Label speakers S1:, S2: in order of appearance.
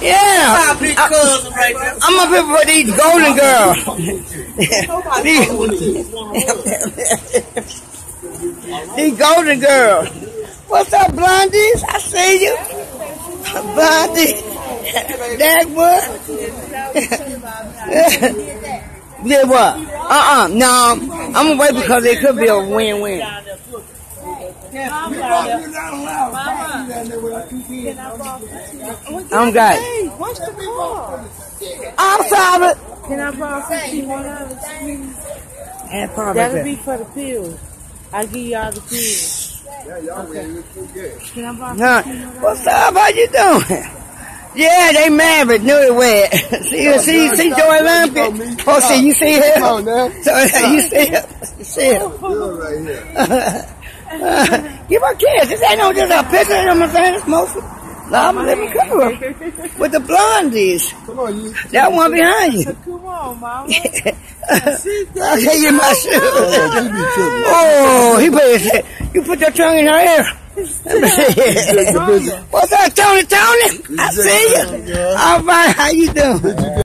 S1: Yeah.
S2: My big cousin right there.
S1: I'm up here for these golden girls. these, golden girls. What's up, blondies? I see you. Blondie. Dagwood. Did what? Uh-uh. No, I'm wait because it could be a win-win. I'm got it.
S3: Hey, what's the car?
S1: I'm solid.
S3: Can I borrow fifteen one dollars, please?
S1: And probably
S3: That'll be for the pills. I give y'all the pills. Yeah, y'all okay. Can I borrow
S1: Huh? What's up? How you doing? Yeah, they married, newlywed. see, see, see Joy Lampy? Oh, see, you see him?
S4: Come on now.
S1: So, you see him? You see him?
S4: Right here.
S1: Give her a kiss. This ain't no just a picture, you know what I'm saying? It's mostly love and living cover. With the blondies.
S4: Come on, you.
S1: That one behind you.
S3: Come on, mama.
S1: I'll tell you my shoe.
S4: Oh, you be tripping.
S1: Oh, he put you put your tongue in her ear. Let me see. What's up, Tony? Tony? I see you. All right, how you doing?